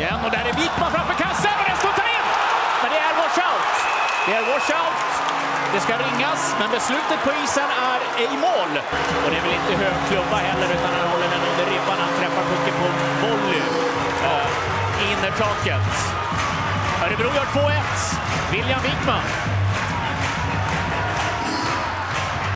igen och där är Wittman framför kassen och den studsar in! Men det är washout. Det är washout. Det ska ringas, men beslutet på isen är i mål. Och det är väl inte hög klubba heller, utan han håller den under ribban. Han träffar pucken på volley. Ja, innertaket. Örebro gör 2-1. William Wickman